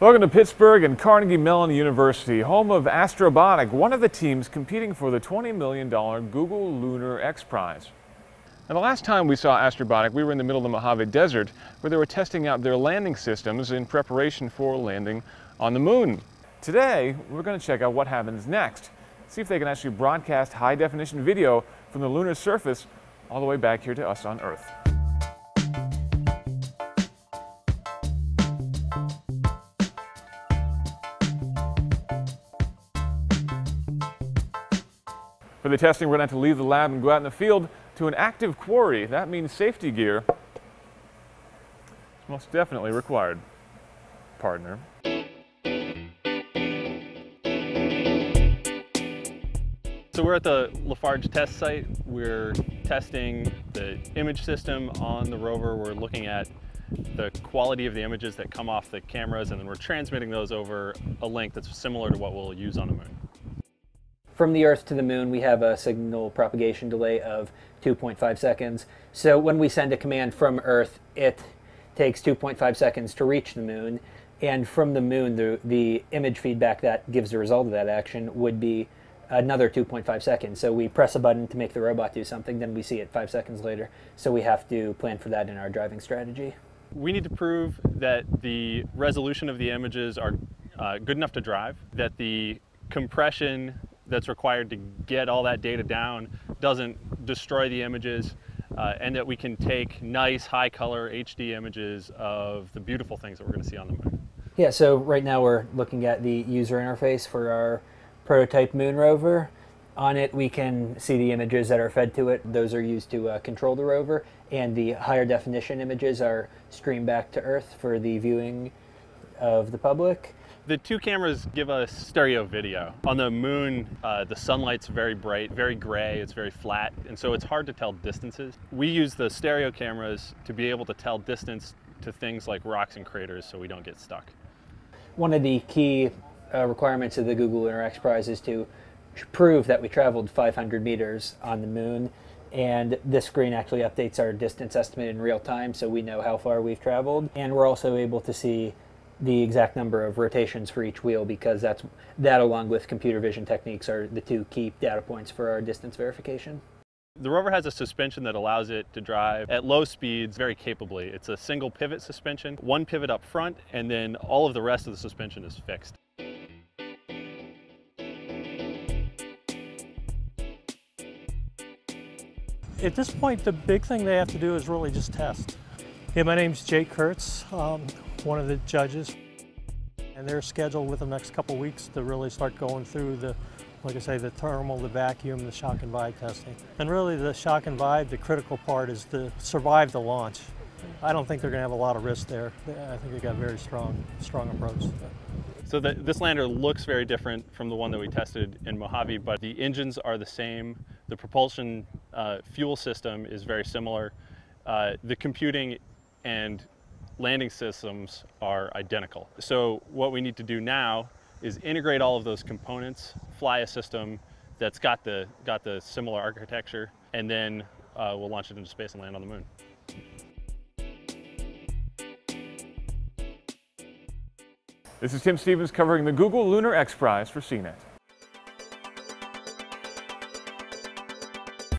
Welcome to Pittsburgh and Carnegie Mellon University, home of Astrobotic, one of the teams competing for the $20 million Google Lunar X Prize. Now, the last time we saw Astrobotic, we were in the middle of the Mojave Desert, where they were testing out their landing systems in preparation for landing on the moon. Today, we're going to check out what happens next, see if they can actually broadcast high-definition video from the lunar surface all the way back here to us on Earth. For the testing, we're going to have to leave the lab and go out in the field to an active quarry. That means safety gear is most definitely required, partner. So we're at the Lafarge test site. We're testing the image system on the rover. We're looking at the quality of the images that come off the cameras and then we're transmitting those over a link that's similar to what we'll use on the moon. From the Earth to the Moon, we have a signal propagation delay of 2.5 seconds. So when we send a command from Earth, it takes 2.5 seconds to reach the Moon. And from the Moon, the, the image feedback that gives the result of that action would be another 2.5 seconds. So we press a button to make the robot do something, then we see it five seconds later. So we have to plan for that in our driving strategy. We need to prove that the resolution of the images are uh, good enough to drive, that the compression that's required to get all that data down doesn't destroy the images uh, and that we can take nice high color HD images of the beautiful things that we're going to see on the moon. Yeah, so right now we're looking at the user interface for our prototype moon rover. On it, we can see the images that are fed to it. Those are used to uh, control the rover, and the higher definition images are streamed back to Earth for the viewing of the public. The two cameras give us stereo video. On the moon, uh, the sunlight's very bright, very gray, it's very flat, and so it's hard to tell distances. We use the stereo cameras to be able to tell distance to things like rocks and craters so we don't get stuck. One of the key uh, requirements of the Google Lunar X Prize is to prove that we traveled 500 meters on the moon and this screen actually updates our distance estimate in real time so we know how far we've traveled and we're also able to see the exact number of rotations for each wheel because that's that along with computer vision techniques are the two key data points for our distance verification. The rover has a suspension that allows it to drive at low speeds very capably. It's a single pivot suspension, one pivot up front, and then all of the rest of the suspension is fixed. At this point, the big thing they have to do is really just test. Yeah, my name's Jake Kurtz. Um, one of the judges. And they're scheduled with the next couple weeks to really start going through the, like I say, the thermal, the vacuum, the shock and vibe testing. And really the shock and vibe, the critical part is to survive the launch. I don't think they're going to have a lot of risk there. I think they got a very strong, strong approach. So the, this lander looks very different from the one that we tested in Mojave, but the engines are the same. The propulsion uh, fuel system is very similar. Uh, the computing and landing systems are identical. So what we need to do now is integrate all of those components, fly a system that's got the, got the similar architecture, and then uh, we'll launch it into space and land on the moon. This is Tim Stevens covering the Google Lunar X Prize for CNET.